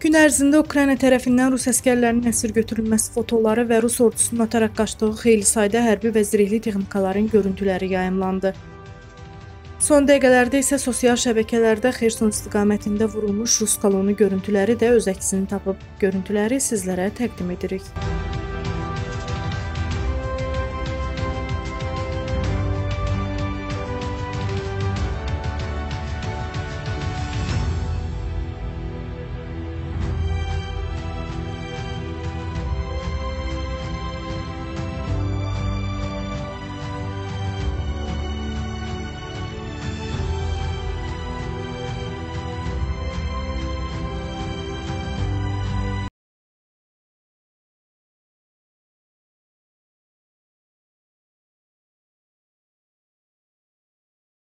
Gün ərzində Ukrayna tərəfindən Rus əsgərlərinin əsir götürülməsi fotoları və Rus ordusunun ataraq qaçdığı xeyli sayda hərbi və zirehli texnikaların görüntüləri yayımlandı. Son dəqiqələrdə isə sosial şəbəkələrdə Xerson istiqamətində vurulmuş Rus kolonu görüntüləri də öz əksini tapıb. Görüntüləri sizlərə təqdim edirik.